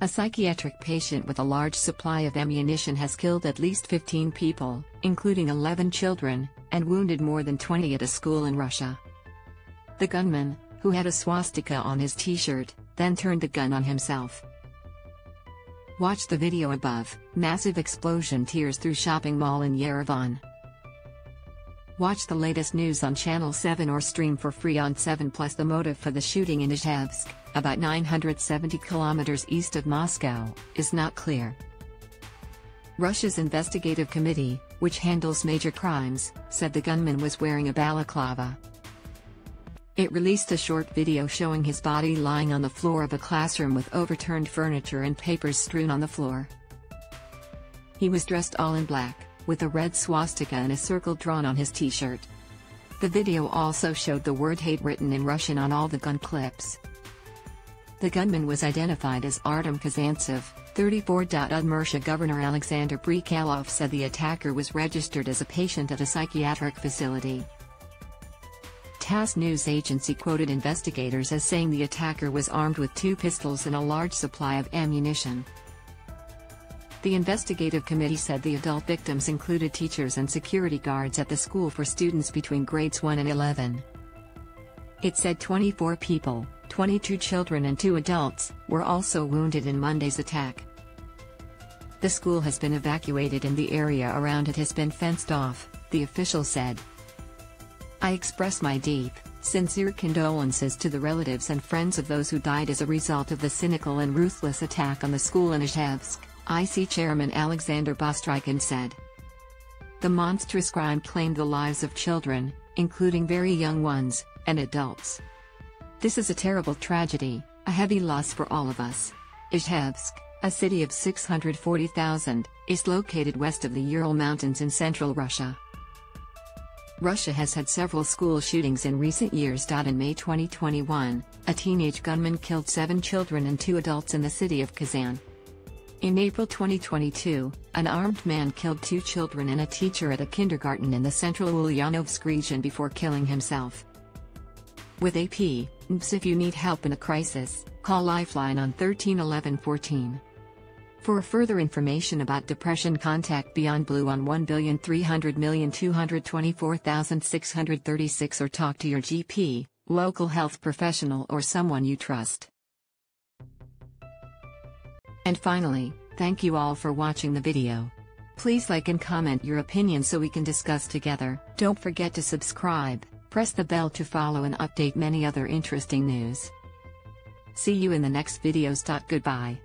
A psychiatric patient with a large supply of ammunition has killed at least 15 people, including 11 children, and wounded more than 20 at a school in Russia. The gunman, who had a swastika on his t-shirt, then turned the gun on himself. Watch the video above, massive explosion tears through shopping mall in Yerevan. Watch the latest news on Channel 7 or stream for free on 7 Plus. The motive for the shooting in Izhevsk, about 970 kilometers east of Moscow, is not clear. Russia's investigative committee, which handles major crimes, said the gunman was wearing a balaclava. It released a short video showing his body lying on the floor of a classroom with overturned furniture and papers strewn on the floor. He was dressed all in black with a red swastika and a circle drawn on his t-shirt. The video also showed the word hate written in Russian on all the gun clips. The gunman was identified as Artem Kazantsev, 34. Udmurtia Governor Alexander Brechalov said the attacker was registered as a patient at a psychiatric facility. TASS news agency quoted investigators as saying the attacker was armed with two pistols and a large supply of ammunition. The investigative committee said the adult victims included teachers and security guards at the school for students between grades 1 and 11. It said 24 people, 22 children and 2 adults, were also wounded in Monday's attack. The school has been evacuated and the area around it has been fenced off, the official said. I express my deep, sincere condolences to the relatives and friends of those who died as a result of the cynical and ruthless attack on the school in Izhevsk. IC Chairman Alexander Bastrykin said. The monstrous crime claimed the lives of children, including very young ones, and adults. This is a terrible tragedy, a heavy loss for all of us. Izhevsk, a city of 640,000, is located west of the Ural Mountains in central Russia. Russia has had several school shootings in recent years. In May 2021, a teenage gunman killed seven children and two adults in the city of Kazan. In April 2022, an armed man killed two children and a teacher at a kindergarten in the central Ulyanovsk region before killing himself. With AP, if you need help in a crisis, call Lifeline on 13 11 14. For further information about depression contact Beyond Blue on 1,300,224,636 or talk to your GP, local health professional or someone you trust. And finally, thank you all for watching the video. Please like and comment your opinion so we can discuss together. Don't forget to subscribe, press the bell to follow and update many other interesting news. See you in the next videos. Goodbye.